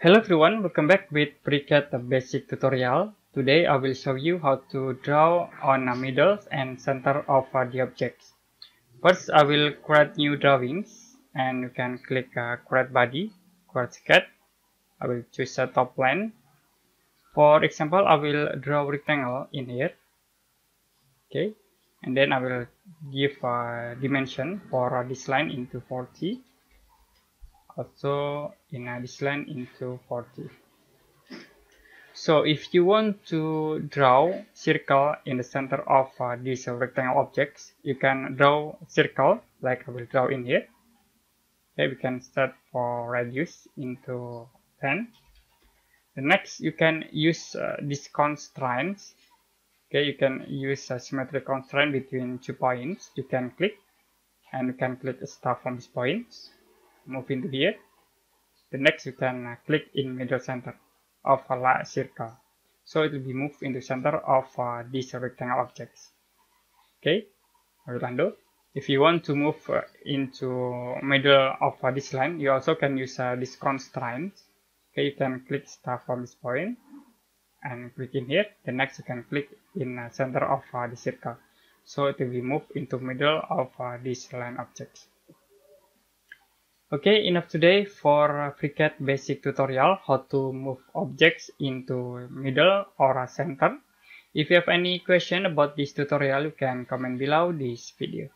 Hello everyone, welcome back with FreeCAD basic tutorial. Today I will show you how to draw on the middle and center of the objects. First I will create new drawings and you can click uh, create body, create sketch. I will choose a top plane. For example, I will draw rectangle in here. Okay, and then I will give a dimension for this line into 40 also in line into 40 so if you want to draw circle in the center of uh, these rectangle objects you can draw circle like I will draw in here. Okay we can set for radius into 10 the next you can use uh, these constraints. Okay you can use a symmetric constraint between two points. You can click and you can click start from this point move into here. The next you can uh, click in middle center of a large circle. So it will be moved into center of uh, these rectangle objects. Okay? Undo. If you want to move uh, into middle of uh, this line you also can use uh, this constraint okay? You can click start from this point and click in here. The next you can click in uh, center of uh, the circle. So it will be moved into middle of uh, this line objects okay enough today for FreeCAD basic tutorial how to move objects into middle or center. If you have any question about this tutorial you can comment below this video